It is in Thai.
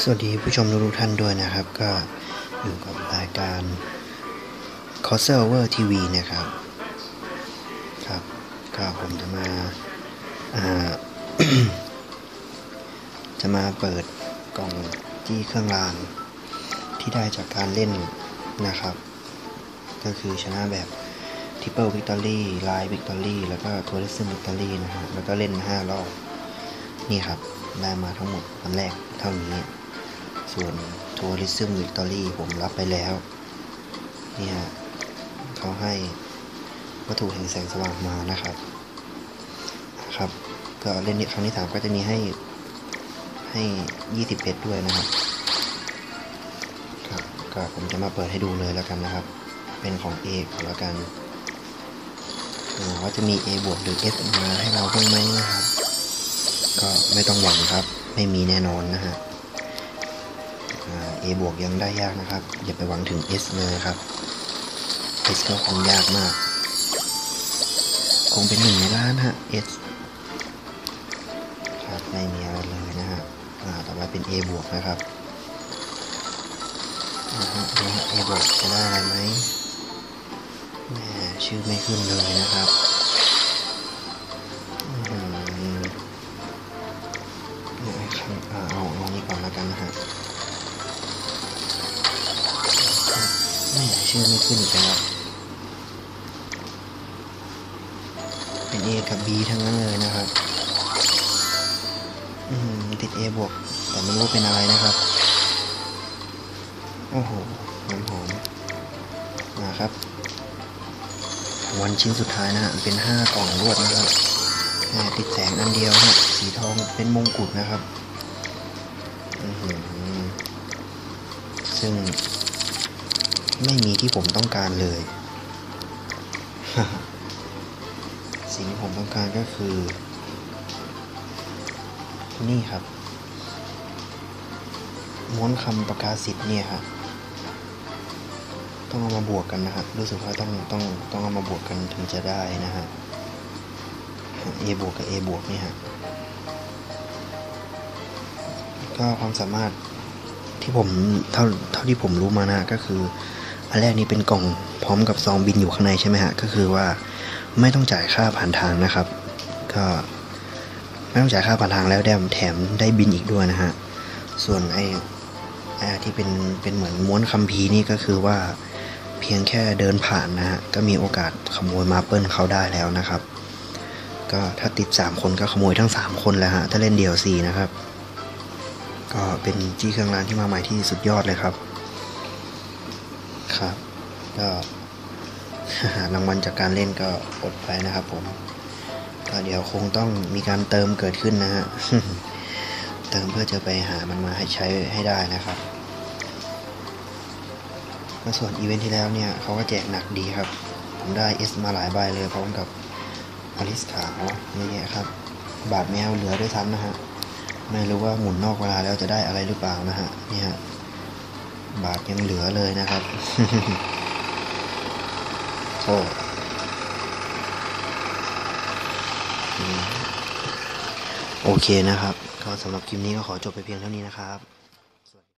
สวัสดีผู้ชมทุกท่านด้วยนะครับ ก็อยู่กับรายการ c o s e r v e r TV นะครับครับก็ผมจะมาาจะมาเปิดกล่องที่เครื่องรางที่ได้จากการเล่นนะครับ ก็คือชนะแบบ Triple Victory Line Victory แล้วก็ Tourism Victory นะฮะแล้วก็เล่น 5 รอบ นี่ครับ ได้มาทั้งหมดวันแรกเท่านี้ ส่วน Tourism Victory ผมรับไปแล้ว เนี่ยเขาให้วัตถุแห่งแสงสว่างมานะครับครับ ก็เล่นครั้งที่สามก็จะมีให้ให้ยี่สิบเพชรด้วยนะครับครับก็ผมจะมาเปิดให้ดูเลยแล้วกันนะครับ เป็นของ A ก่อนแล้วกันว่าจะมี A บวกหรือ S มาให้เราบ้างไหมนะครับ ก็ไม่ต้องหวังครับ ไม่มีแน่นอนนะฮะ A บวกยังได้ยากนะครับ อย่าไปหวังถึง S เลยครับ S ก็คงยากมาก คงเป็นหนึ่งในล้านฮะ S ครับไม่มีอะไรเลยนะฮะอ่าต่อไปเป็น A บวกนะครับนะฮะดูฮะ A บวกจะได้อะไรไหมแหมชื่อไม่ขึ้นเลยนะครับอื้ออเอาให้ข้างอ่าเอาเอานี้ก่อนแล้วกันนะฮะ ชื่อไม่ขึ้นอีกแล้ว เป็น A กับ B ทั้งนั้นเลยนะครับ อืมติด A บวก แต่ไม่รู้เป็นอะไรนะครับ โอ้โหหอมหอมมาครับ วันชิ้นสุดท้ายนะฮะ เป็น 5 กล่องรวดนะครับติดแสงอันเดียวฮะ สีทองเป็นมงกุฎนะครับอือหือซึ่ง ไม่มีที่ผมต้องการเลย สิ่งที่ผมต้องการก็คือ นี่ครับ ม้วนคำประกาศสิทธิ์เนี่ยครับต้องเอามาบวกกันนะฮะรู้สึกว่าต้องต้องต้องเอามาบวกกันถึงจะได้นะฮะ A บวกกับ A บวกเนี่ยฮะ ก็ความสามารถที่ผมเท่าเท่าที่ผมรู้มานะก็คือ อันแรกนี้เป็นกล่องพร้อมกับซองบินอยู่ข้างในใช่ไหมฮะ ก็คือว่าไม่ต้องจ่ายค่าผ่านทางนะครับ ก็ไม่ต้องจ่ายค่าผ่านทางแล้วแถมแถมได้บินอีกด้วยนะฮะ ส่วนไอ้ไอ้ที่เป็นเป็นเหมือนม้วนคัมภีร์นี่ก็คือว่าเพียงแค่เดินผ่านนะฮะ ก็มีโอกาสขโมยมาเปิลเขาได้แล้วนะครับ ก็ถ้าติด 3 คนก็ขโมยทั้ง 3 คนแล้วฮะ ถ้าเล่นเดี่ยว4นะครับ ก็เป็นจี้เครื่องรางที่มาใหม่ที่สุดยอดเลยครับ ครับ ก็รางวัลจากการเล่นก็อดไปนะครับผม ก็เดี๋ยวคงต้องมีการเติมเกิดขึ้นนะฮะ เติมเพื่อจะไปหามันมาให้ใช้ให้ได้นะครับส่วนอีเวนท์ที่แล้วเนี่ยเขาก็แจกหนักดีครับ ผมได้ S มาหลายใบเลยพร้อมกับอลิสขาวเยอะแยะครับ บัตรแมวเหลือด้วยซ้ำนะฮะ ไม่รู้ว่าหมุนนอกเวลาแล้วจะได้อะไรหรือเปล่านะฮะ นี่ฮะ บาทยังเหลือเลยนะครับโอ้โอเคนะครับ ก็สำหรับคลิปนี้ก็ขอจบไปเพียงเท่านี้นะครับ